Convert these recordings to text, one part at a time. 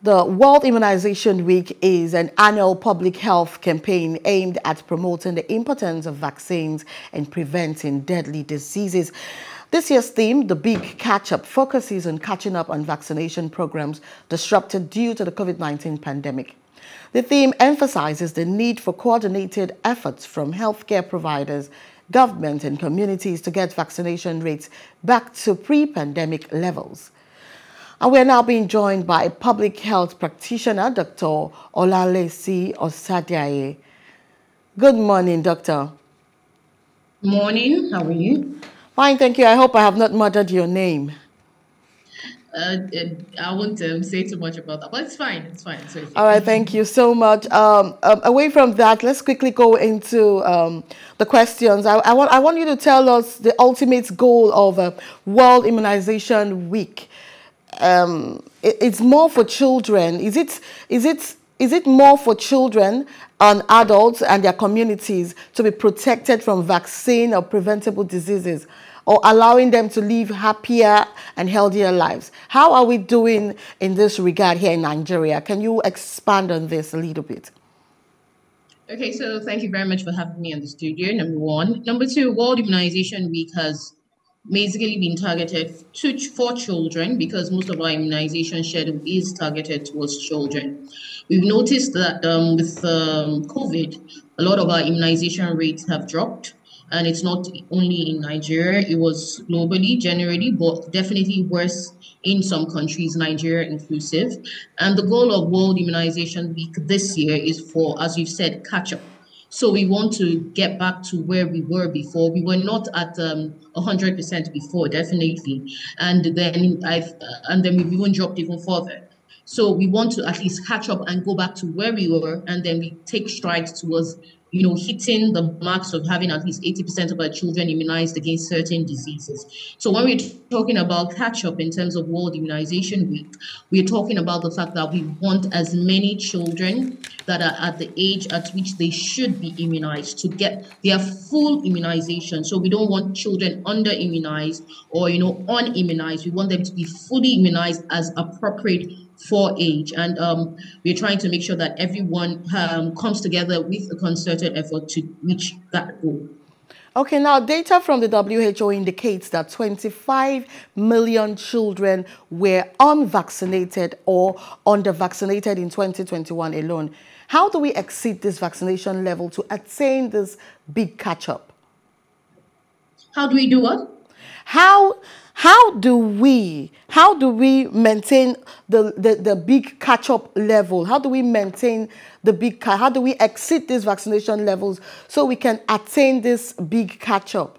The World Immunization Week is an annual public health campaign aimed at promoting the importance of vaccines and preventing deadly diseases. This year's theme, The Big Catch-Up, focuses on catching up on vaccination programs disrupted due to the COVID-19 pandemic. The theme emphasizes the need for coordinated efforts from healthcare providers, government and communities to get vaccination rates back to pre-pandemic levels. And we're now being joined by a public health practitioner, Dr. Olalesi Osadiaye. Good morning, Doctor. Morning, how are you? Fine, thank you. I hope I have not murdered your name. Uh, uh I won't um, say too much about that, but it's fine. It's fine. So All right, thank you so much. Um, um, away from that, let's quickly go into um, the questions. I, I, want I want you to tell us the ultimate goal of uh, World Immunization Week um, it, it's more for children. Is it, is it, is it more for children and adults and their communities to be protected from vaccine or preventable diseases or allowing them to live happier and healthier lives? How are we doing in this regard here in Nigeria? Can you expand on this a little bit? Okay, so thank you very much for having me on the studio, number one. Number two, World Immunization Week has basically been targeted to, for children because most of our immunization schedule is targeted towards children. We've noticed that um, with um, COVID, a lot of our immunization rates have dropped. And it's not only in Nigeria, it was globally, generally, but definitely worse in some countries, Nigeria inclusive. And the goal of World Immunization Week this year is for, as you've said, catch up so we want to get back to where we were before. We were not at um, 100% before, definitely. And then I've, and then we've even dropped even further. So we want to at least catch up and go back to where we were, and then we take strides towards you know, hitting the marks of having at least 80% of our children immunized against certain diseases. So when we're talking about catch up in terms of World Immunization Week, we're talking about the fact that we want as many children that are at the age at which they should be immunized to get their full immunization. So we don't want children under immunized or, you know, unimmunized. We want them to be fully immunized as appropriate for age. And um, we're trying to make sure that everyone um, comes together with a concerted effort to reach that goal. Okay, now data from the WHO indicates that 25 million children were unvaccinated or under-vaccinated in 2021 alone. How do we exceed this vaccination level to attain this big catch-up? How do we do what? How how do we how do we maintain the, the, the big catch-up level? How do we maintain the big how do we exceed these vaccination levels so we can attain this big catch-up?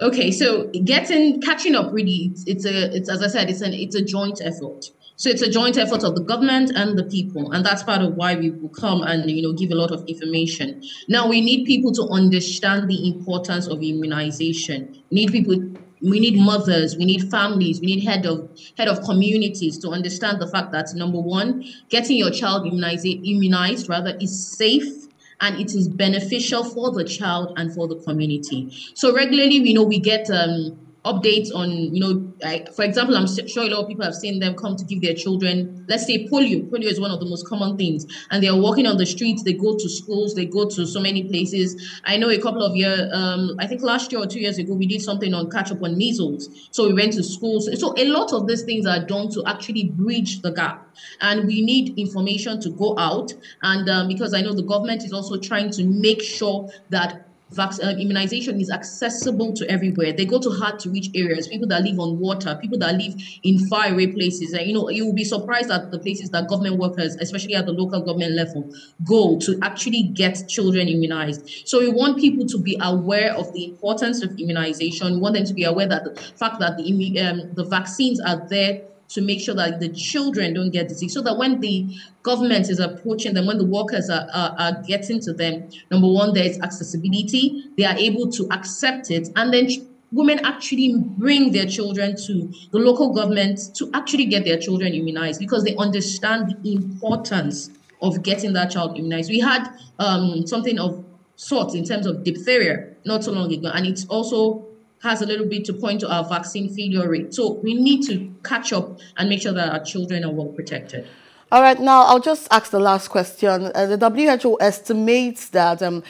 Okay, so getting catching up really it's, it's a it's as I said, it's an it's a joint effort. So it's a joint effort of the government and the people, and that's part of why we will come and you know give a lot of information. Now we need people to understand the importance of immunization. We need people we need mothers we need families we need head of head of communities to understand the fact that number one getting your child immunized immunized rather is safe and it is beneficial for the child and for the community so regularly we know we get um, updates on, you know, like, for example, I'm sure a lot of people have seen them come to give their children, let's say polio. Polio is one of the most common things. And they're walking on the streets, they go to schools, they go to so many places. I know a couple of years, um, I think last year or two years ago, we did something on catch up on measles. So we went to schools. So a lot of these things are done to actually bridge the gap. And we need information to go out. And um, because I know the government is also trying to make sure that immunization is accessible to everywhere. They go to hard to reach areas, people that live on water, people that live in far away places. And you know, you will be surprised at the places that government workers, especially at the local government level, go to actually get children immunized. So we want people to be aware of the importance of immunization. We want them to be aware that the fact that the um, the vaccines are there to make sure that the children don't get disease so that when the government is approaching them when the workers are, are, are, getting to them number one there is accessibility they are able to accept it and then women actually bring their children to the local government to actually get their children immunized because they understand the importance of getting that child immunized. We had um, something of sort in terms of diphtheria not so long ago and it's also has a little bit to point to our vaccine failure rate. So we need to catch up and make sure that our children are well protected. All right, now I'll just ask the last question. Uh, the WHO estimates that um,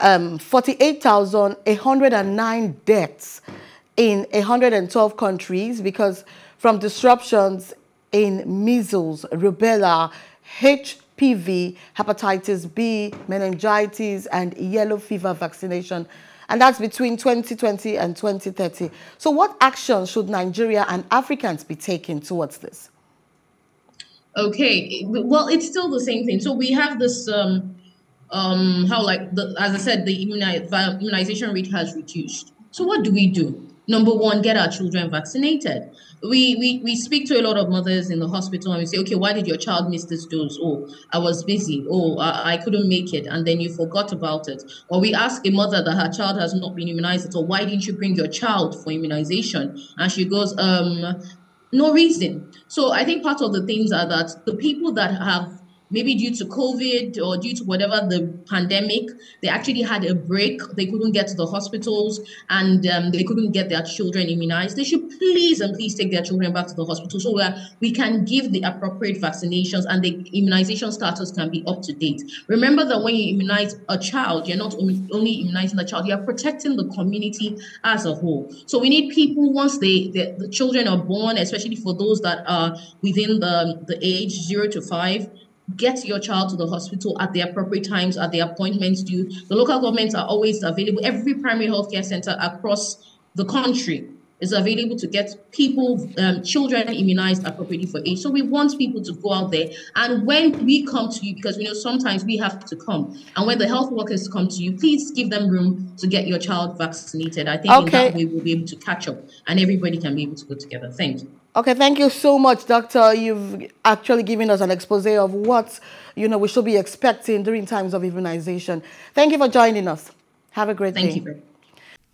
um, 48,109 deaths in 112 countries because from disruptions in measles, rubella, HPV, hepatitis B, meningitis, and yellow fever vaccination. And that's between 2020 and 2030. So what action should Nigeria and Africans be taking towards this? Okay, well, it's still the same thing. So we have this, um, um, how like, the, as I said, the immunization rate has reduced. So what do we do? Number one, get our children vaccinated. We, we we speak to a lot of mothers in the hospital and we say, okay, why did your child miss this dose? Oh, I was busy. Oh, I, I couldn't make it, and then you forgot about it. Or we ask a mother that her child has not been immunized at all. Why didn't you bring your child for immunization? And she goes, um, no reason. So I think part of the things are that the people that have maybe due to COVID or due to whatever the pandemic, they actually had a break. They couldn't get to the hospitals and um, they couldn't get their children immunized. They should please and please take their children back to the hospital so where we can give the appropriate vaccinations and the immunization status can be up to date. Remember that when you immunize a child, you're not only immunizing the child, you're protecting the community as a whole. So we need people once they the, the children are born, especially for those that are within the, the age zero to five, get your child to the hospital at the appropriate times, at the appointments due. The local governments are always available. Every primary healthcare center across the country is available to get people, um, children immunized appropriately for age. So we want people to go out there. And when we come to you, because we know sometimes we have to come, and when the health workers come to you, please give them room to get your child vaccinated. I think okay. in that way we'll be able to catch up and everybody can be able to go together. Thank you. Okay, thank you so much, Doctor. You've actually given us an expose of what you know we should be expecting during times of immunization. Thank you for joining us. Have a great thank day. Thank you.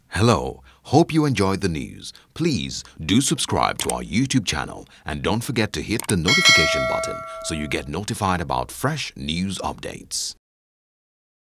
Hello. Hope you enjoyed the news. Please do subscribe to our YouTube channel and don't forget to hit the notification button so you get notified about fresh news updates.